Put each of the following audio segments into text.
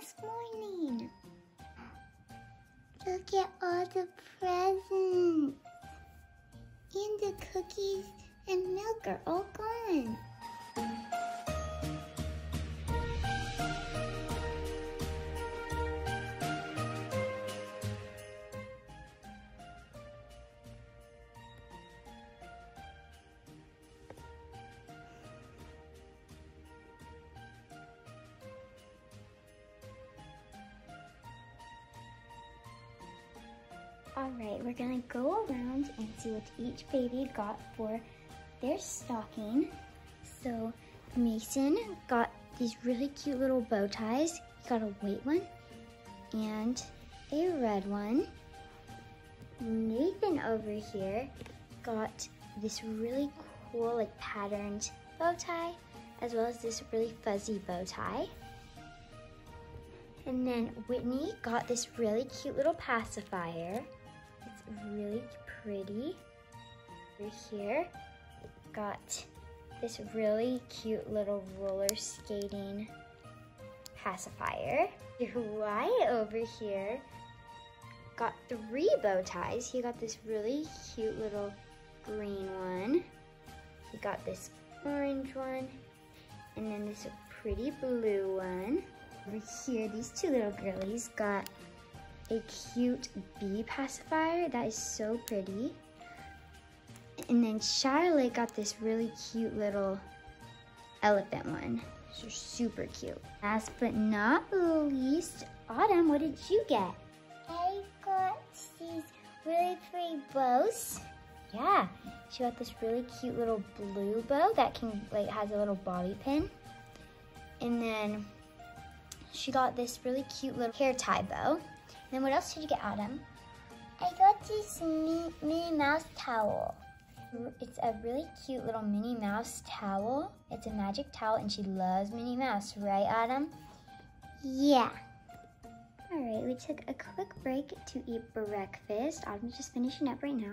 this morning. Look at all the presents. All right, we're gonna go around and see what each baby got for their stocking. So Mason got these really cute little bow ties. He got a white one and a red one. Nathan over here got this really cool like patterned bow tie as well as this really fuzzy bow tie. And then Whitney got this really cute little pacifier really pretty. Over here, got this really cute little roller skating pacifier. Wyatt over here got three bow ties. He got this really cute little green one. He got this orange one, and then this pretty blue one. Over here, these two little girlies got a cute bee pacifier that is so pretty. And then Charlotte got this really cute little elephant one. They're super cute. Last but not least, Autumn, what did you get? I got these really pretty bows. Yeah, she got this really cute little blue bow that can like has a little bobby pin. And then she got this really cute little hair tie bow. Then what else did you get, Autumn? I got this Minnie Mouse towel. It's a really cute little Minnie Mouse towel. It's a magic towel and she loves Minnie Mouse, right, Autumn? Yeah. All right, we took a quick break to eat breakfast. Autumn's just finishing up right now.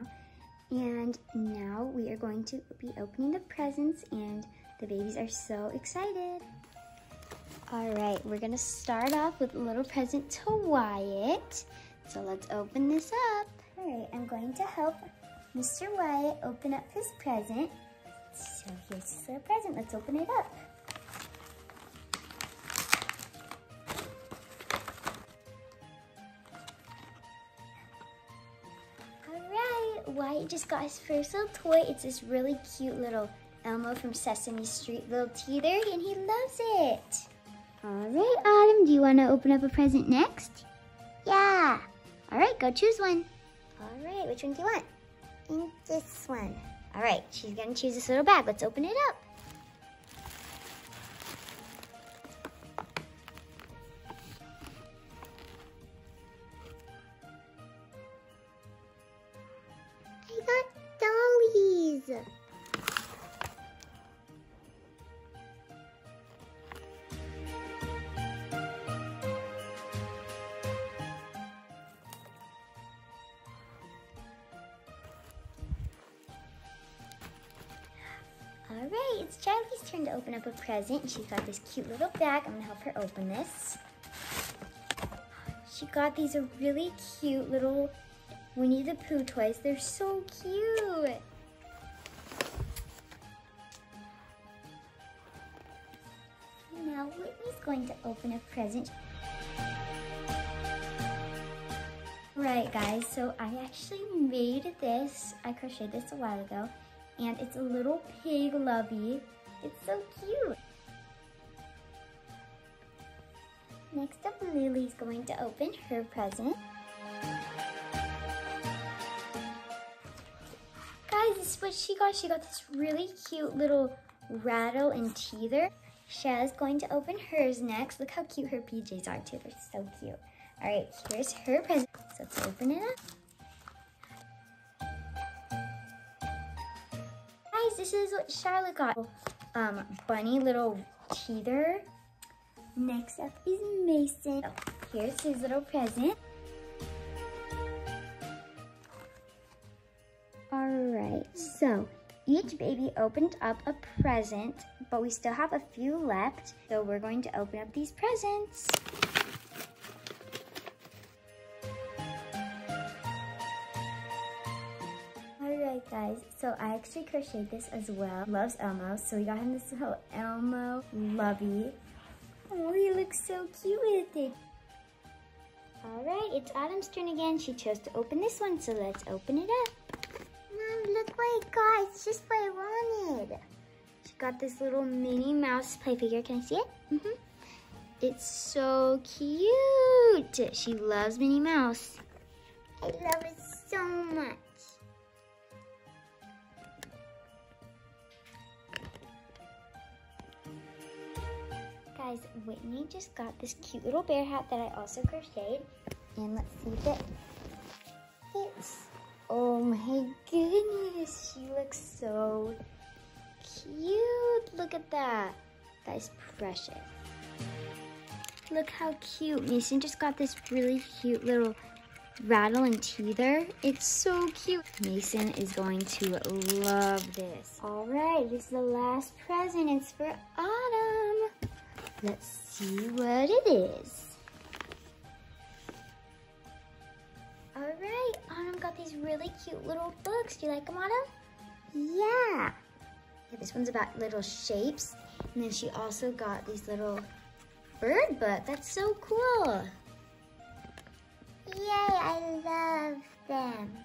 And now we are going to be opening the presents and the babies are so excited. All right, we're gonna start off with a little present to Wyatt. So let's open this up. All right, I'm going to help Mr. Wyatt open up his present. So here's his little present, let's open it up. Wyatt just got his first little toy. It's this really cute little Elmo from Sesame Street little teether, and he loves it. All right, Autumn, do you want to open up a present next? Yeah. All right, go choose one. All right, which one do you want? this one. All right, she's going to choose this little bag. Let's open it up. I got dollies. Right, it's Charlie's turn to open up a present. She's got this cute little bag. I'm gonna help her open this. She got these really cute little Winnie the Pooh toys. They're so cute. Now Whitney's going to open a present. Right guys, so I actually made this. I crocheted this a while ago and it's a little pig lovey. It's so cute. Next up, Lily's going to open her present. Guys, this is what she got. She got this really cute little rattle and teether. Shaz going to open hers next. Look how cute her PJs are too. They're so cute. All right, here's her present. So let's open it up. Guys, this is what Charlotte got. Um, bunny little teether. Next up is Mason. Oh, here's his little present. All right, so each baby opened up a present, but we still have a few left. So we're going to open up these presents. Guys, so I actually crocheted this as well. Loves Elmo, so we got him this little Elmo Lovey. Oh, he looks so cute with it. All right, it's Autumn's turn again. She chose to open this one, so let's open it up. Mom, look what I got. It's just what I wanted. She got this little Minnie Mouse play figure. Can I see it? Mm -hmm. It's so cute. She loves Minnie Mouse. I love it so much. Guys, Whitney just got this cute little bear hat that I also crocheted. And let's see if it fits. Oh my goodness, she looks so cute. Look at that. That is precious. Look how cute. Mason just got this really cute little rattle and teether. It's so cute. Mason is going to love this. All right, this is the last present. It's for Autumn. Let's see what it is. All right, Autumn got these really cute little books. Do you like them, Autumn? Yeah. yeah this one's about little shapes. And then she also got these little bird book. That's so cool. Yay, I love them.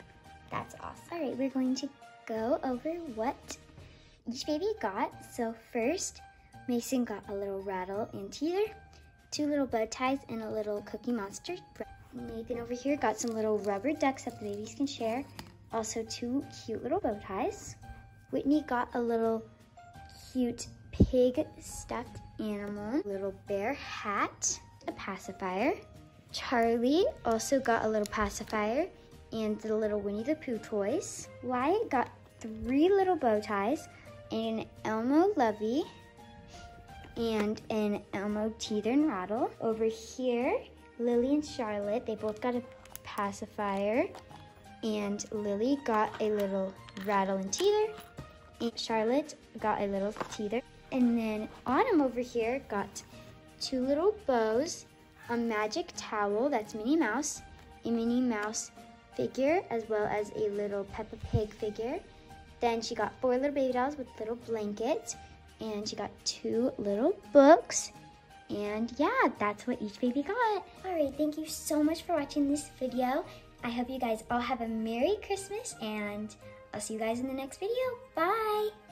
That's awesome. All right, we're going to go over what each baby got. So first, Mason got a little rattle and teeter, two little bow ties, and a little Cookie Monster. Nathan over here got some little rubber ducks that the babies can share. Also two cute little bow ties. Whitney got a little cute pig stuffed animal, little bear hat, a pacifier, Charlie also got a little pacifier and the little Winnie the Pooh toys. Wyatt got three little bow ties, and an Elmo Lovey, and an Elmo Teether and Rattle. Over here, Lily and Charlotte, they both got a pacifier, and Lily got a little rattle and teether, and Charlotte got a little teether. And then Autumn over here got two little bows a magic towel, that's Minnie Mouse, a Minnie Mouse figure, as well as a little Peppa Pig figure. Then she got four little baby dolls with little blankets, and she got two little books. And yeah, that's what each baby got. All right, thank you so much for watching this video. I hope you guys all have a Merry Christmas, and I'll see you guys in the next video. Bye!